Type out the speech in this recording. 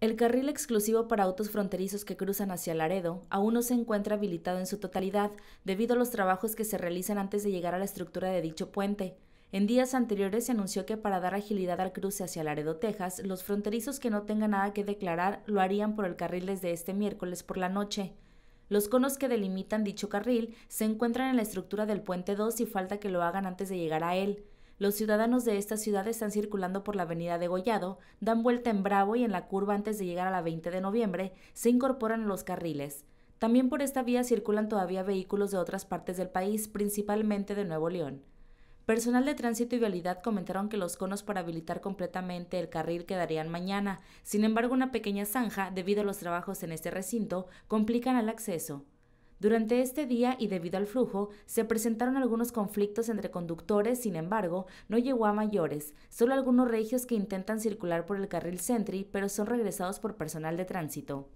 El carril exclusivo para autos fronterizos que cruzan hacia Laredo aún no se encuentra habilitado en su totalidad debido a los trabajos que se realizan antes de llegar a la estructura de dicho puente. En días anteriores se anunció que para dar agilidad al cruce hacia Laredo, Texas, los fronterizos que no tengan nada que declarar lo harían por el carril desde este miércoles por la noche. Los conos que delimitan dicho carril se encuentran en la estructura del puente 2 y falta que lo hagan antes de llegar a él. Los ciudadanos de esta ciudad están circulando por la avenida de Gollado, dan vuelta en Bravo y en la curva antes de llegar a la 20 de noviembre se incorporan a los carriles. También por esta vía circulan todavía vehículos de otras partes del país, principalmente de Nuevo León. Personal de tránsito y vialidad comentaron que los conos para habilitar completamente el carril quedarían mañana. Sin embargo, una pequeña zanja, debido a los trabajos en este recinto, complican el acceso. Durante este día y debido al flujo, se presentaron algunos conflictos entre conductores, sin embargo, no llegó a mayores, solo algunos regios que intentan circular por el carril Sentry, pero son regresados por personal de tránsito.